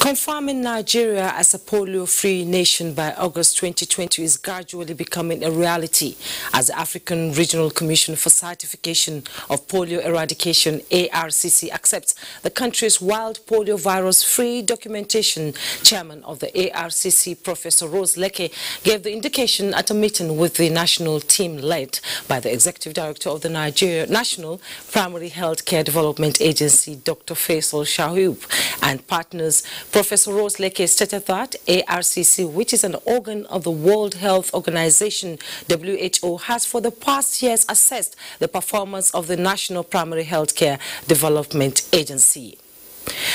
Confirming Nigeria as a polio-free nation by August 2020 is gradually becoming a reality as the African Regional Commission for Certification of Polio Eradication, ARCC, accepts the country's wild polio virus-free documentation. Chairman of the ARCC, Professor Rose Leke, gave the indication at a meeting with the national team led by the Executive Director of the Nigeria National Primary Health Care Development Agency, Dr. Faisal Shuaib, and partners Professor Rose Leke stated that ARCC, which is an organ of the World Health Organization, WHO, has for the past years assessed the performance of the National Primary Healthcare Development Agency.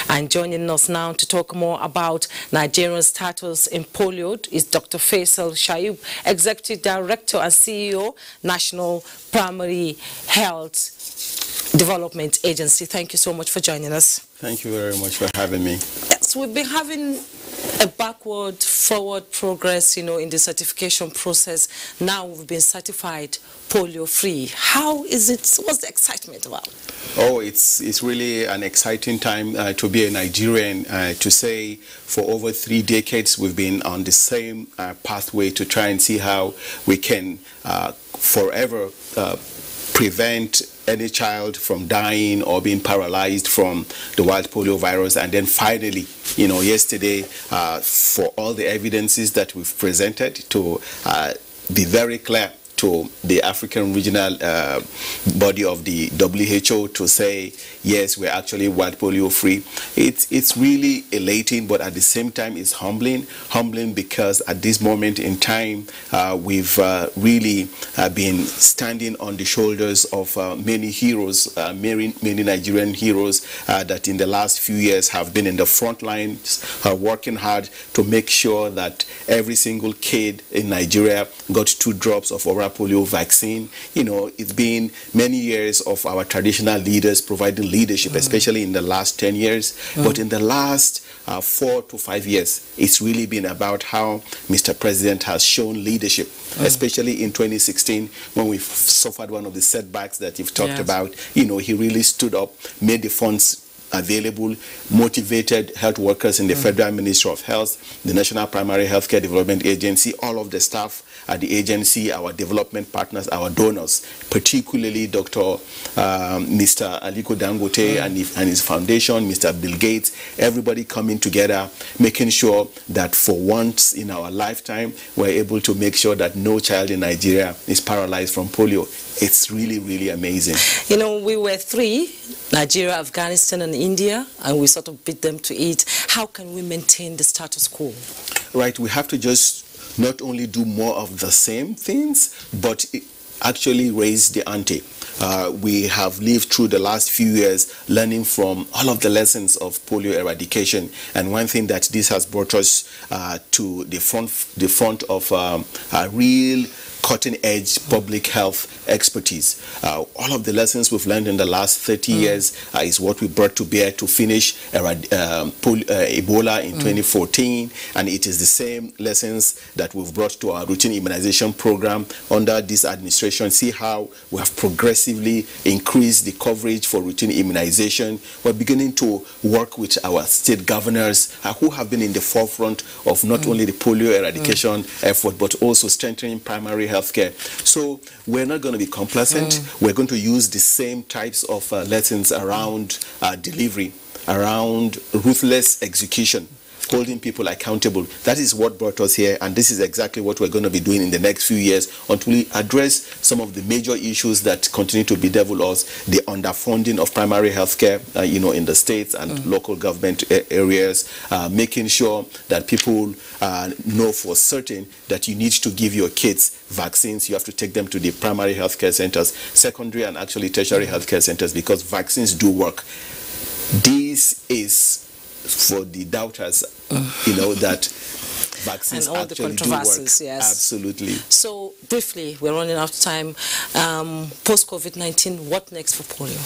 And joining us now to talk more about Nigeria's status in polio is Dr. Faisal Shuaib, Executive Director and CEO, National Primary Health Development Agency. Thank you so much for joining us. Thank you very much for having me. We've been having a backward, forward progress, you know, in the certification process. Now we've been certified polio-free. How is it, what's the excitement about? Oh, it's, it's really an exciting time uh, to be a Nigerian, uh, to say for over three decades we've been on the same uh, pathway to try and see how we can uh, forever uh, prevent any child from dying or being paralyzed from the wild polio virus. And then finally, you know, yesterday, uh, for all the evidences that we've presented to uh, be very clear to the African regional uh, body of the WHO to say, yes, we're actually wild polio free. It's, it's really elating, but at the same time, it's humbling. Humbling because at this moment in time, uh, we've uh, really uh, been standing on the shoulders of uh, many heroes, uh, many, many Nigerian heroes that in the last few years have been in the front lines, working hard to make sure that every single kid in Nigeria got two drops of oral polio vaccine. You know, it's been many years of our traditional leaders providing leadership, mm. especially in the last 10 years. Mm. But in the last uh, four to five years, it's really been about how Mr. President has shown leadership, mm. especially in 2016 when we suffered one of the setbacks that you've talked yes. about. You know, he really stood up, made the funds available, motivated health workers in the mm. Federal Ministry of Health, the National Primary Healthcare Development Agency, all of the staff at the agency, our development partners, our donors, particularly Dr. Um, Mr. Aliko Dangote mm. and, if, and his foundation, Mr. Bill Gates, everybody coming together, making sure that for once in our lifetime, we're able to make sure that no child in Nigeria is paralyzed from polio. It's really, really amazing. You know, we were three, Nigeria, Afghanistan, and India, and we sort of beat them to it. How can we maintain the status quo? Right, we have to just not only do more of the same things, but actually raise the ante. Uh, we have lived through the last few years learning from all of the lessons of polio eradication. And one thing that this has brought us uh, to the front, the front of um, a real cutting edge public health expertise. Uh, all of the lessons we've learned in the last 30 mm. years uh, is what we brought to bear to finish um, uh, Ebola in mm. 2014, and it is the same lessons that we've brought to our routine immunization program under this administration. See how we have progressively increased the coverage for routine immunization. We're beginning to work with our state governors uh, who have been in the forefront of not mm. only the polio eradication mm. effort, but also strengthening primary healthcare. So we're not going to be complacent. Mm. We're going to use the same types of uh, lessons around uh, delivery, around ruthless execution holding people accountable. That is what brought us here, and this is exactly what we're going to be doing in the next few years until we address some of the major issues that continue to bedevil us, the underfunding of primary health care, uh, you know, in the states and mm. local government areas, uh, making sure that people uh, know for certain that you need to give your kids vaccines, you have to take them to the primary health care centers, secondary and actually tertiary health care centers because vaccines do work. This is for the doubters, you know, that vaccines and all actually the controversies, do work. Yes. Absolutely. So briefly, we're running out of time. Um, post COVID-19, what next for polio?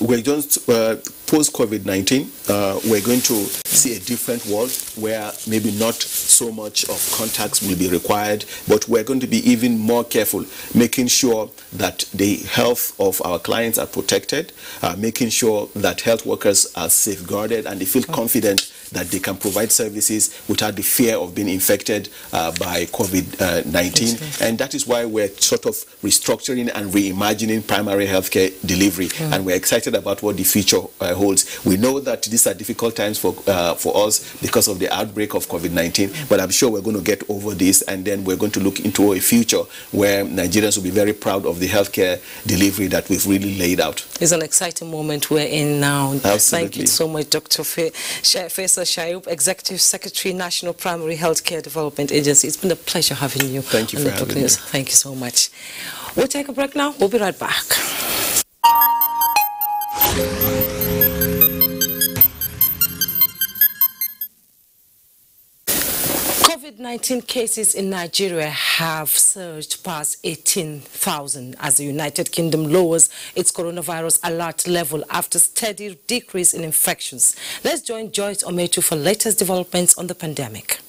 We're just uh, post COVID-19. Uh, we're going to see a different world where maybe not so much of contacts will be required, but we're going to be even more careful, making sure that the health of our clients are protected, uh, making sure that health workers are safeguarded and they feel confident that they can provide services without the fear of being infected uh, by COVID-19. and that is why we're sort of restructuring and reimagining primary healthcare delivery. Mm. And we're excited about what the future uh, holds. We know that these are difficult times for, uh, for us because of the outbreak of COVID-19, mm. but I'm sure we're going to get over this and then we're going to look into a future where Nigerians will be very proud of the healthcare delivery that we've really laid out. It's an exciting moment we're in now. Absolutely. Thank you so much, Dr. Faisal Shuaib, Executive Secretary, National Primary Healthcare Development Agency. It's been a pleasure having you. Thank you for having me. Thank you so much. We'll take a break now. We'll be right back. COVID-19 cases in Nigeria have surged past 18,000 as the United Kingdom lowers its coronavirus alert level after steady decrease in infections. Let's join Joyce Ometu for latest developments on the pandemic.